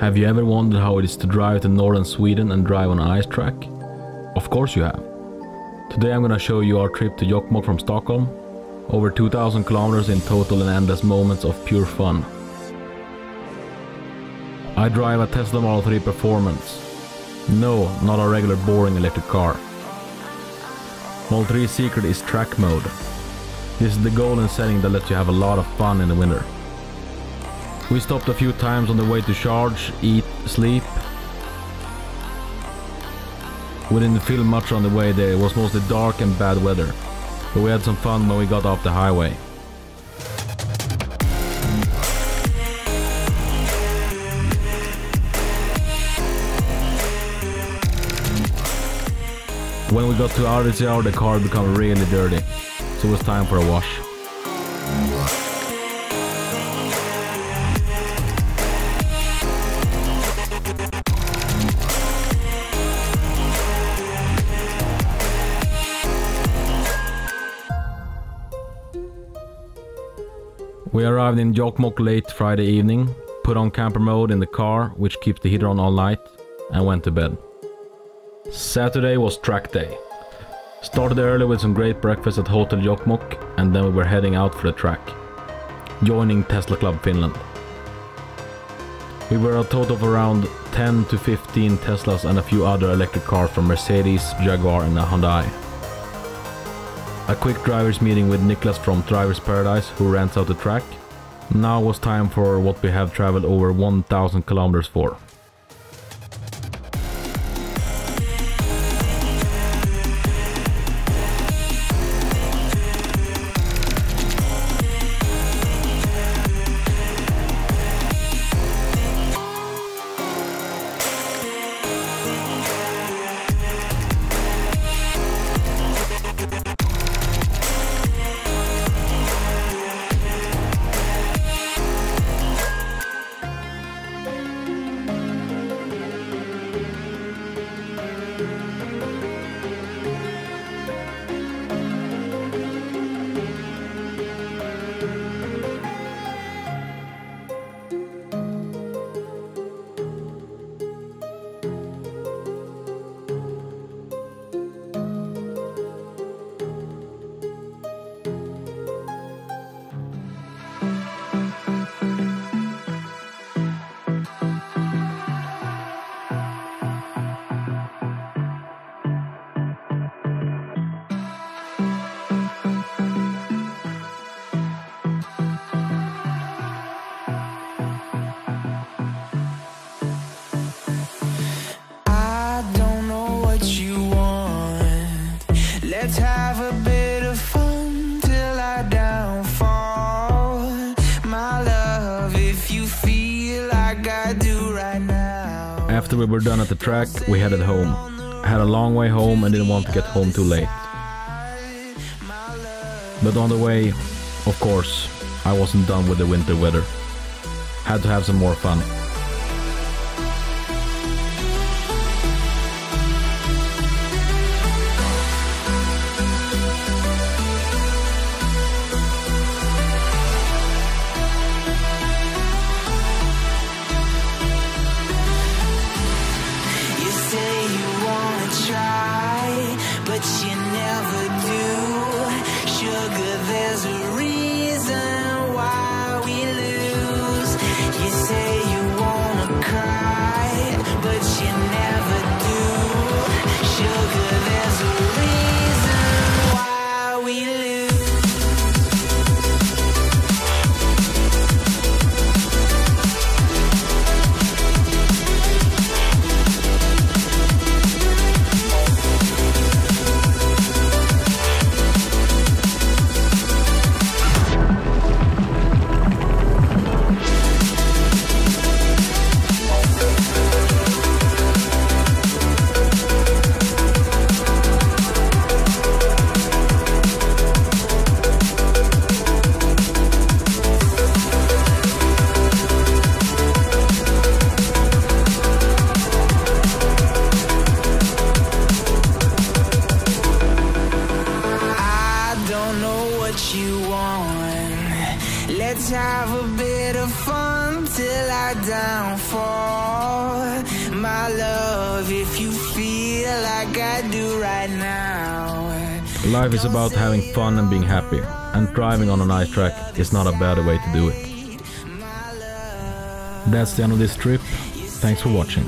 Have you ever wondered how it is to drive to northern Sweden and drive on an ice track? Of course you have. Today I'm gonna show you our trip to Jokkmokk from Stockholm. Over 2000 kilometers in total and endless moments of pure fun. I drive a Tesla Model 3 Performance. No, not a regular boring electric car. Model 3's secret is track mode. This is the golden setting that lets you have a lot of fun in the winter. We stopped a few times on the way to charge, eat, sleep. We didn't film much on the way there, it was mostly dark and bad weather. But we had some fun when we got off the highway. When we got to Arvidsjaur the car became really dirty, so it was time for a wash. We arrived in Jokkmokk late Friday evening, put on camper mode in the car, which keeps the heater on all night, and went to bed. Saturday was track day. Started early with some great breakfast at Hotel Jokkmokk, and then we were heading out for the track, joining Tesla Club Finland. We were a total of around 10 to 15 Teslas and a few other electric cars from Mercedes, Jaguar and Hyundai. A quick drivers meeting with Niklas from Drivers Paradise who rents out the track. Now was time for what we have traveled over 1000 kilometers for. I. After we were done at the track, we headed home. Had a long way home and didn't want to get home too late. But on the way, of course, I wasn't done with the winter weather. Had to have some more fun. Let's have a bit of fun till I downfall. My love, if you feel like I do right now. Life is about having fun and being happy, and driving on an ice track is not a better way to do it. That's the end of this trip. Thanks for watching.